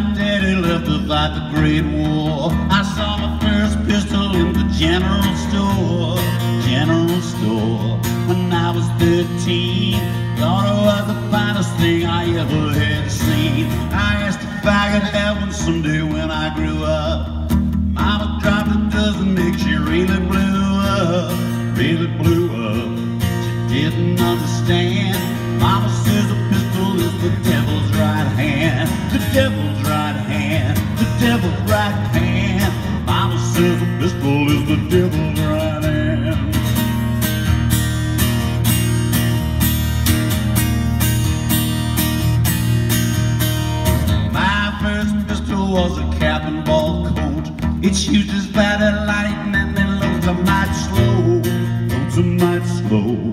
daddy left to fight the Great War. I saw my first pistol in the general store, general store. When I was 13, thought it was the finest thing I ever had seen. I asked if I could have one someday when I grew up. Mama dropped a dozen eggs, she really blew up, really blew up. She didn't understand. Mama says a pistol is the devil's right devil's right hand, the devil's right hand. Mama says a pistol is the devil's right hand. My first pistol was a cap and ball Colt. It shoots as bad as lightning and then loads a mighty slow, loads a mighty slow.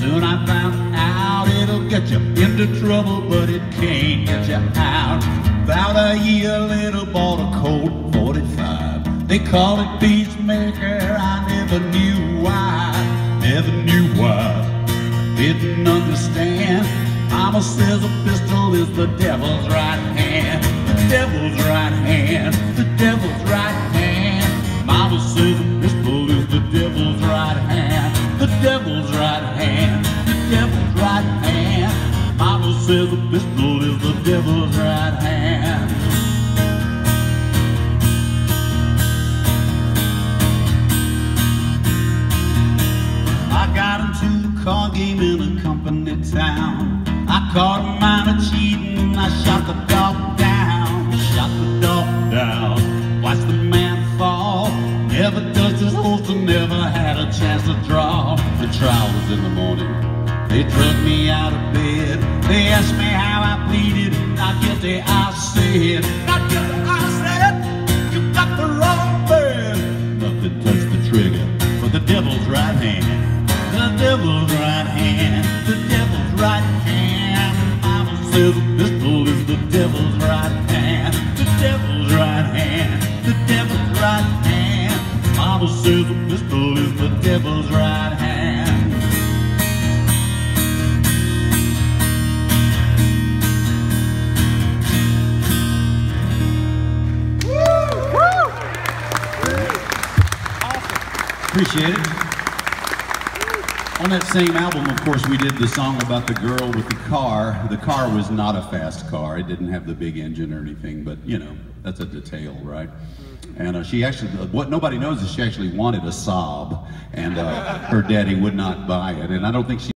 Soon I found out it'll get you into trouble, but it can't get you out. About a year later, bought a Colt 45. They call it Peacemaker. I never knew why, never knew why. Didn't understand. Mama says a pistol is the devil's right hand. The devil's right hand. The devil's right hand. Mama says a pistol is the devil's right hand. The devil's right hand. The devil's right hand. Mama says a pistol is the devil's right hand. Into a car game in a company town. I caught a miner cheating. I shot the dog down. Shot the dog down. Watched the man fall. Never touched his holster. Never had a chance to draw. The trial was in the morning. They drug me out of bed. They asked me how I pleaded. Not guilty, I said. Devil's right hand. Appreciate it. On that same album, of course, we did the song about the girl with the car. The car was not a fast car. It didn't have the big engine or anything, but you know, that's a detail, right? And uh, she actually, what nobody knows is she actually wanted a Saab, and uh, her daddy would not buy it. And I don't think she